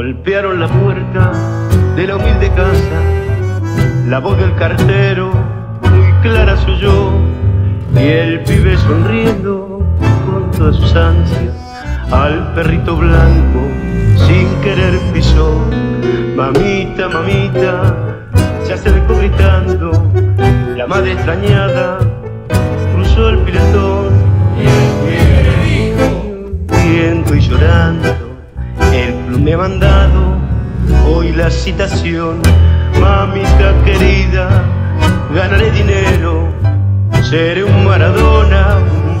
golpearon la puerta de la humilde casa. La voz del cartero muy clara se oyó y el pibe sonriendo con todas sus ansias al perrito blanco sin querer pisó. Mamita, mamita, se acercó gritando, la madre extrañada cruzó el piletón y el y llorando, el club me ha mandado hoy la citación, mamita querida, ganaré dinero, seré un Maradona, un un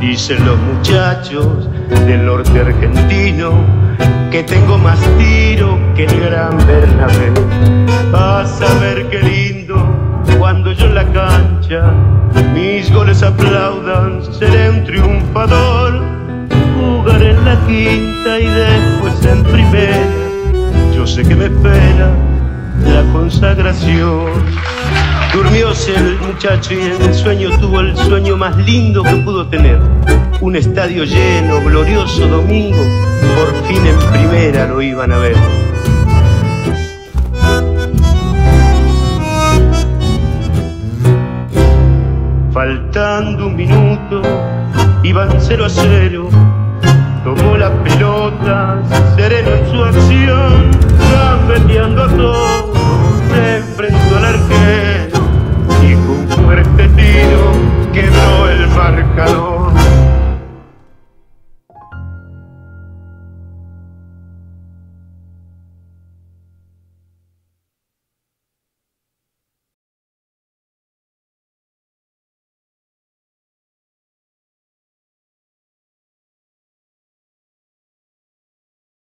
Dicen los muchachos del norte argentino que tengo más tiro que el gran Bernabé. Vas a ver qué lindo cuando yo en la cancha mis goles aplaudan, seré un triunfador. Quinta y después en primera. Yo sé que me espera la consagración. Durmióse el muchacho y en el sueño tuvo el sueño más lindo que pudo tener. Un estadio lleno, glorioso domingo, por fin en primera lo iban a ver. Faltando un minuto, iban cero a cero. Tomó la pelota, sereno en su acción, gambeteando a todos, se enfrentó al arquero y con fuerte tiro quebró el marcador.